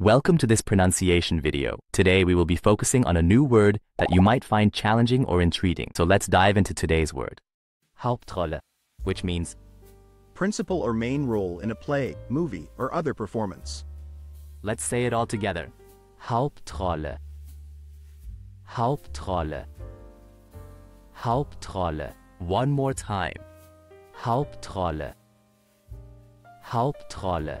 Welcome to this pronunciation video. Today we will be focusing on a new word that you might find challenging or intriguing. So let's dive into today's word. Hauptrolle, which means principal or main role in a play, movie, or other performance. Let's say it all together. Hauptrolle. Hauptrolle. Hauptrolle. One more time. Hauptrolle. Hauptrolle.